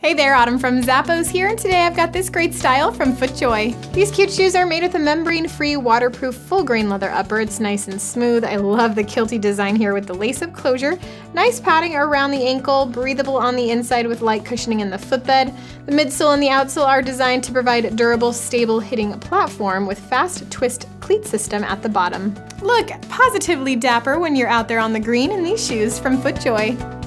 Hey there, Autumn from Zappos here, and today I've got this great style from FootJoy. These cute shoes are made with a membrane-free, waterproof, full-grain leather upper. It's nice and smooth. I love the kilty design here with the lace-up closure. Nice padding around the ankle, breathable on the inside with light cushioning in the footbed. The midsole and the outsole are designed to provide a durable, stable hitting platform with fast twist cleat system at the bottom. Look positively dapper when you're out there on the green in these shoes from FootJoy.